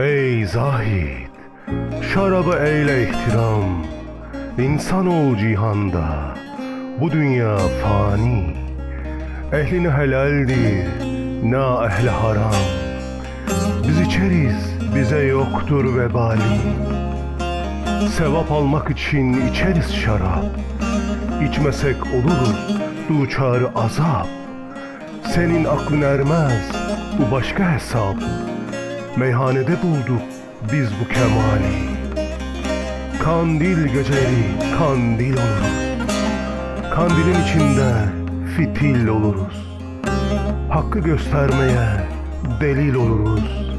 Ey zahid, şarabı eyle ihtiram. İnsan ol cihanda, bu dünya fani. Ehline helaldir, na ehli haram. Biz içeriz, bize yoktur vebali. Sevap almak için içeriz şarap. İçmesek oluruz, duçarı azap. Senin aklın ermez, bu başka hesap. Meyhanede bulduk biz bu kemali. Kandil geceleri kandil oluruz. Kandilin içinde fitil oluruz. Hakkı göstermeye delil oluruz.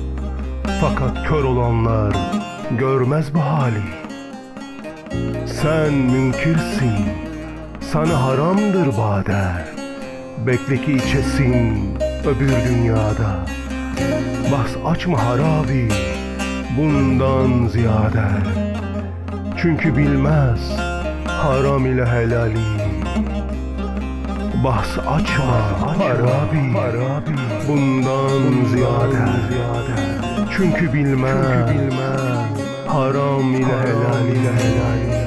Fakat kör olanlar görmez bu hali. Sen münkirsin, sana haramdır bade. Bekle ki içesin öbür dünyada. Bas açma harabi bundan ziyade. Çünkü bilmez haram ile helali. Bas açma harabi, harabi bundan ziyade. Çünkü bilmez, haram ile helal ile helal.